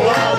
Thank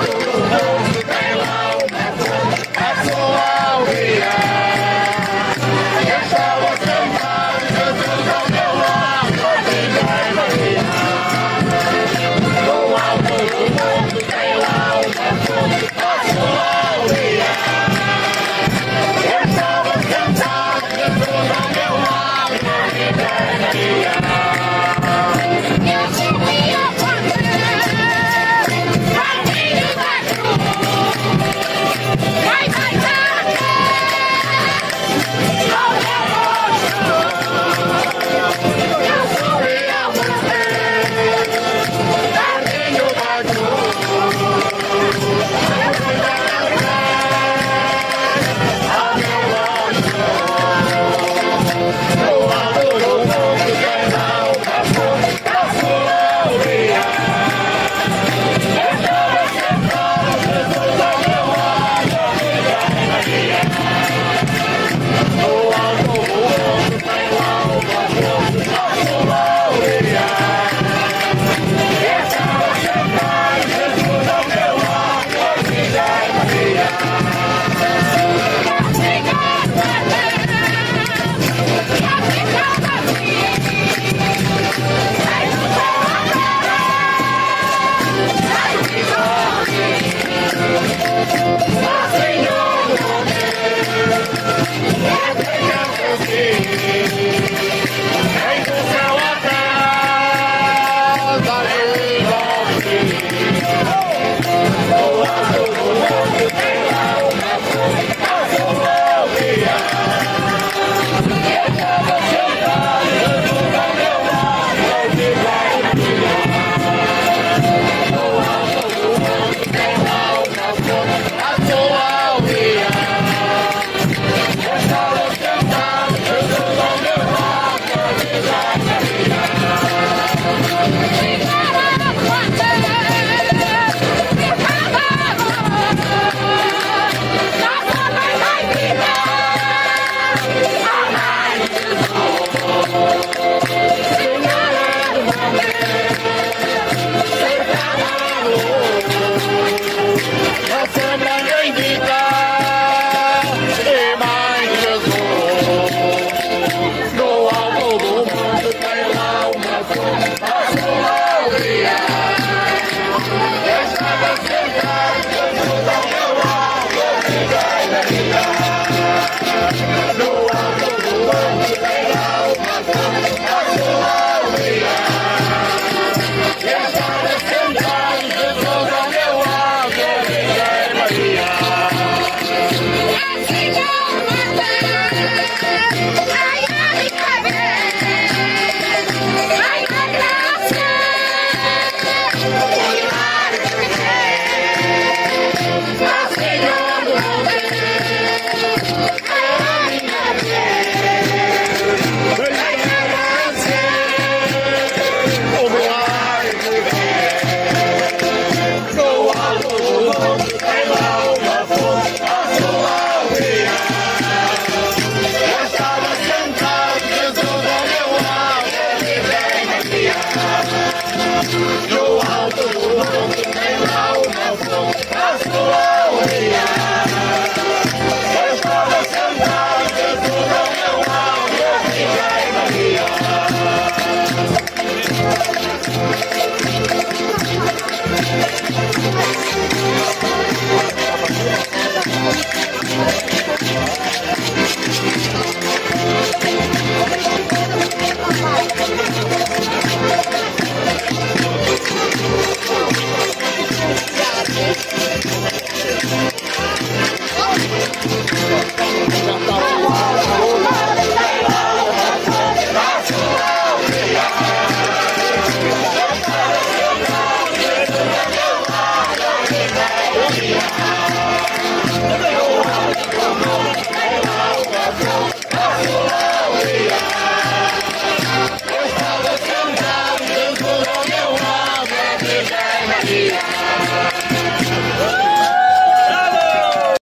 Música